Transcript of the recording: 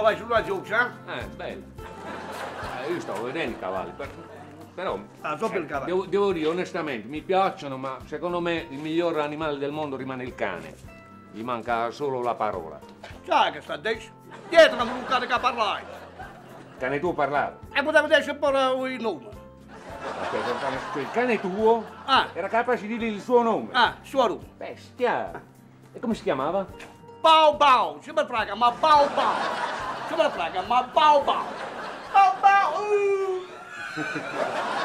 la sulla giusta? Eh, bello. Eh, io stavo vedendo i cavalli, per- però... Ah, so per il cavallo. Devo, devo dire onestamente, mi piacciono, ma secondo me il miglior animale del mondo rimane il cane. Gli manca solo la parola. Sai che sta adesso? Dietro non un cane che parlare. Cane tuo parlava. E poteva adesso pure il nome. Aspetta, il cane- cioè, il cane tuo Ah. era capace di dire il suo nome. Ah, suo nome. Bestia! E come si chiamava? Bau bau, ci me frega, ma bau bau. Ci me frega, ma bau bau. Bau bau. uh.